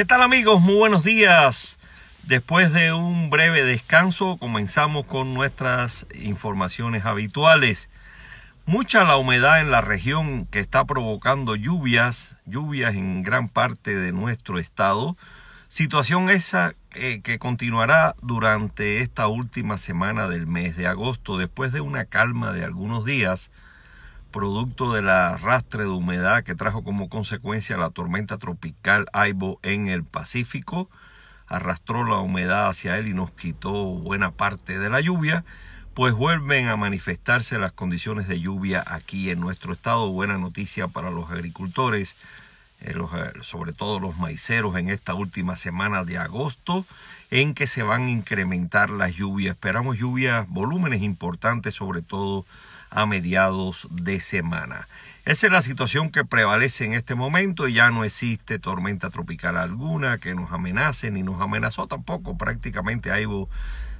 ¿Qué tal amigos? Muy buenos días. Después de un breve descanso comenzamos con nuestras informaciones habituales. Mucha la humedad en la región que está provocando lluvias, lluvias en gran parte de nuestro estado. Situación esa eh, que continuará durante esta última semana del mes de agosto, después de una calma de algunos días producto del arrastre de humedad que trajo como consecuencia la tormenta tropical Aibo en el Pacífico. Arrastró la humedad hacia él y nos quitó buena parte de la lluvia, pues vuelven a manifestarse las condiciones de lluvia aquí en nuestro estado. Buena noticia para los agricultores, eh, eh, sobre todo los maiceros en esta última semana de agosto, en que se van a incrementar las lluvias. Esperamos lluvias, volúmenes importantes, sobre todo a mediados de semana. Esa es la situación que prevalece en este momento y ya no existe tormenta tropical alguna que nos amenace ni nos amenazó tampoco. Prácticamente Aibo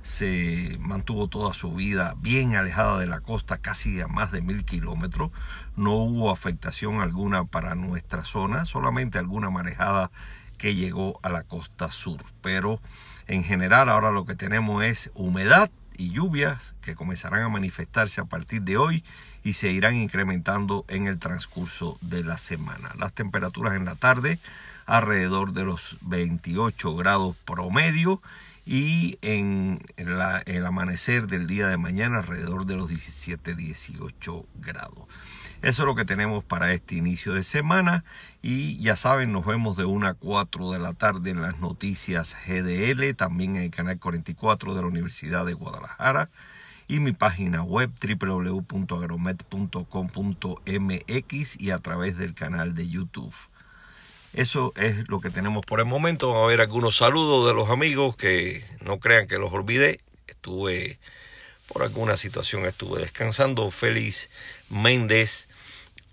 se mantuvo toda su vida bien alejada de la costa, casi a más de mil kilómetros. No hubo afectación alguna para nuestra zona, solamente alguna marejada que llegó a la costa sur. Pero en general ahora lo que tenemos es humedad y lluvias que comenzarán a manifestarse a partir de hoy y se irán incrementando en el transcurso de la semana. Las temperaturas en la tarde alrededor de los 28 grados promedio y en el amanecer del día de mañana alrededor de los 17-18 grados. Eso es lo que tenemos para este inicio de semana y ya saben, nos vemos de 1 a 4 de la tarde en las noticias GDL, también en el canal 44 de la Universidad de Guadalajara y mi página web www.agromet.com.mx y a través del canal de YouTube. Eso es lo que tenemos por el momento. Vamos a ver algunos saludos de los amigos que no crean que los olvidé. Estuve por alguna situación, estuve descansando. Félix Méndez,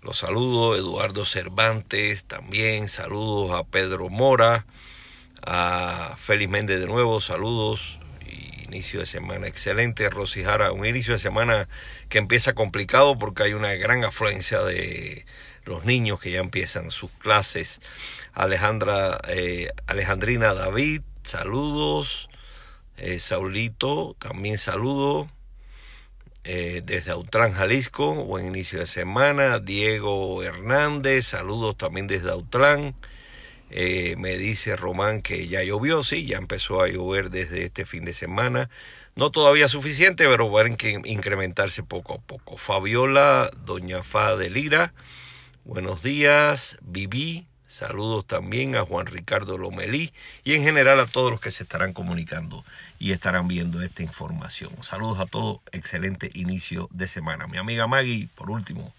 los saludos, Eduardo Cervantes también, saludos a Pedro Mora, a Félix Méndez de nuevo, saludos, inicio de semana excelente, Rosy Jara, un inicio de semana que empieza complicado porque hay una gran afluencia de los niños que ya empiezan sus clases. Alejandra, eh, Alejandrina David, saludos. Eh, Saulito, también saludo. Eh, desde Autlán, Jalisco, buen inicio de semana. Diego Hernández, saludos también desde Autlán. Eh, me dice Román que ya llovió, sí, ya empezó a llover desde este fin de semana. No todavía suficiente, pero van a incrementarse poco a poco. Fabiola, Doña Fa de Lira, buenos días. Viví, Saludos también a Juan Ricardo Lomelí y en general a todos los que se estarán comunicando y estarán viendo esta información. Saludos a todos, excelente inicio de semana. Mi amiga Maggie, por último,